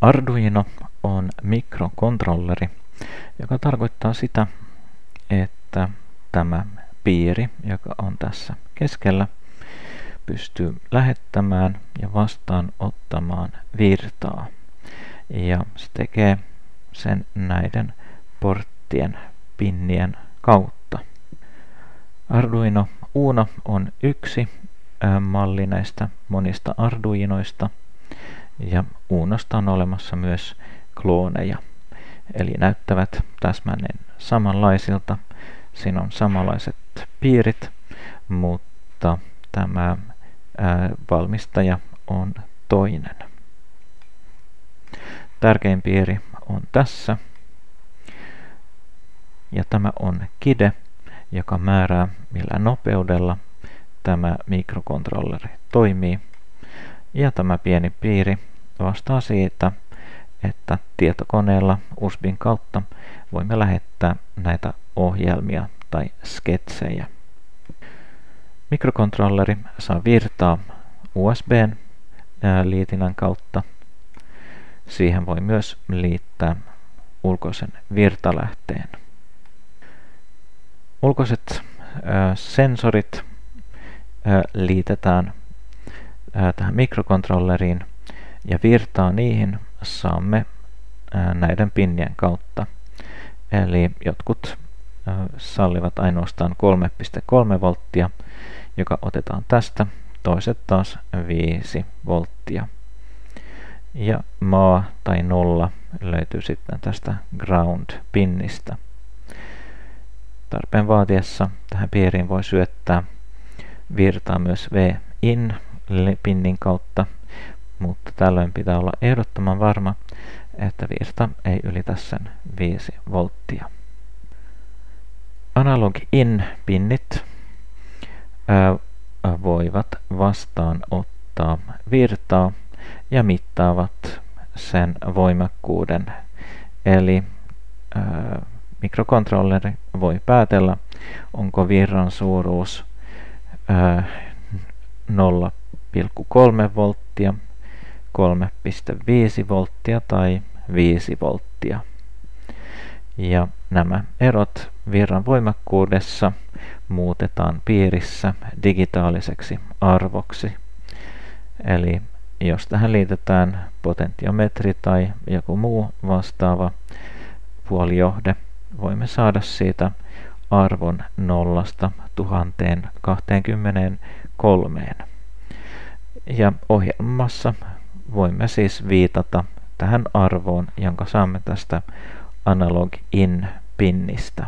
Arduino on mikrokontrolleri, joka tarkoittaa sitä, että tämä piiri, joka on tässä keskellä, pystyy lähettämään ja vastaanottamaan virtaa. Ja se tekee sen näiden porttien pinnien kautta. Arduino Uno on yksi malli näistä monista Arduinoista ja Unosta on olemassa myös klooneja, eli näyttävät täsmälleen samanlaisilta. Siinä on samanlaiset piirit, mutta tämä ää, valmistaja on toinen. Tärkein piiri on tässä. Ja tämä on KIDE, joka määrää millä nopeudella tämä mikrokontrolleri toimii. Ja tämä pieni piiri vastaa siitä, että tietokoneella USBin kautta voimme lähettää näitä ohjelmia tai sketsejä. Mikrokontrolleri saa virtaa USBn liitinän kautta. Siihen voi myös liittää ulkoisen virtalähteen. Ulkoiset sensorit liitetään tähän mikrokontrolleriin ja virtaa niihin saamme näiden pinnien kautta. Eli jotkut sallivat ainoastaan 3,3 volttia, joka otetaan tästä, toiset taas 5 volttia. Ja maa tai nolla löytyy sitten tästä ground-pinnistä. Tarpeen vaatiessa tähän piiriin voi syöttää virtaa myös V-in pinnin kautta, mutta tällöin pitää olla ehdottoman varma, että virta ei ylitä sen 5 volttia. Analog in pinnit ää, voivat vastaanottaa virtaa ja mittaavat sen voimakkuuden. Eli mikrokontrolleri voi päätellä, onko virran suuruus ää, 0,3 volttia, 3,5 volttia tai 5 volttia. Ja nämä erot virran voimakkuudessa muutetaan piirissä digitaaliseksi arvoksi. Eli jos tähän liitetään potentiometri tai joku muu vastaava puolijohde, voimme saada siitä arvon nollasta 1023. Ja ohjelmassa voimme siis viitata tähän arvoon, jonka saamme tästä analog in pinnistä.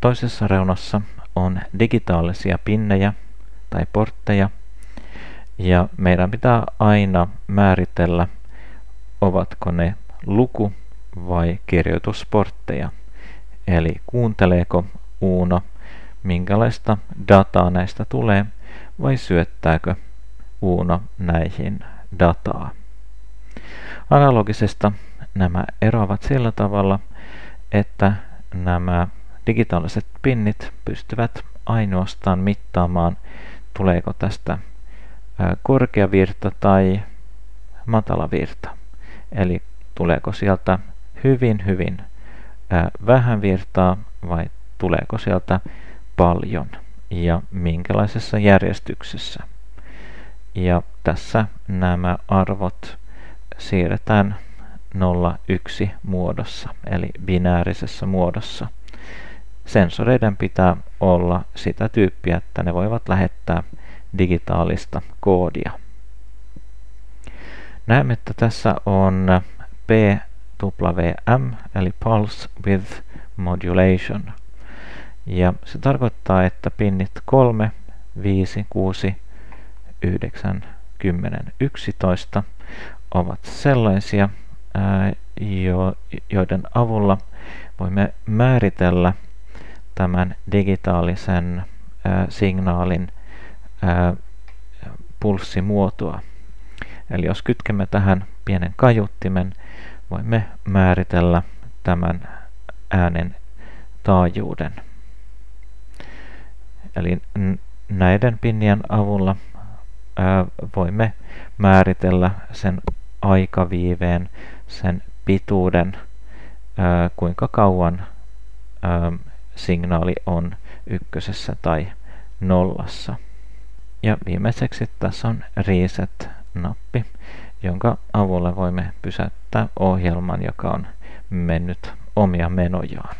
Toisessa reunassa on digitaalisia pinnejä tai portteja, ja meidän pitää aina määritellä, ovatko ne luku- vai kirjoitusportteja. Eli kuunteleeko Uuno, minkälaista dataa näistä tulee, vai syöttääkö Uuno näihin dataa. Analogisesta nämä eroavat sillä tavalla, että nämä digitaaliset pinnit pystyvät ainoastaan mittaamaan, tuleeko tästä korkea virta tai matala virta. Eli tuleeko sieltä hyvin, hyvin vähän virtaa vai tuleeko sieltä paljon ja minkälaisessa järjestyksessä. Ja tässä nämä arvot siirretään 0-1 muodossa, eli binäärisessä muodossa. Sensoreiden pitää olla sitä tyyppiä, että ne voivat lähettää digitaalista koodia. Näemme, että tässä on PWM, eli Pulse Width Modulation. Ja se tarkoittaa, että pinnit 3, 5, 6, 9, 10, 11 ovat sellaisia, joiden avulla voimme määritellä tämän digitaalisen signaalin pulssimuotoa. Eli jos kytkemme tähän pienen kaiuttimen, voimme määritellä tämän äänen taajuuden. Eli näiden pinnien avulla voimme määritellä sen aikaviiveen, sen pituuden, kuinka kauan signaali on ykkösessä tai nollassa. Ja viimeiseksi tässä on Reset-nappi, jonka avulla voimme pysäyttää ohjelman, joka on mennyt omia menojaan.